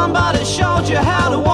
Somebody showed you how to walk.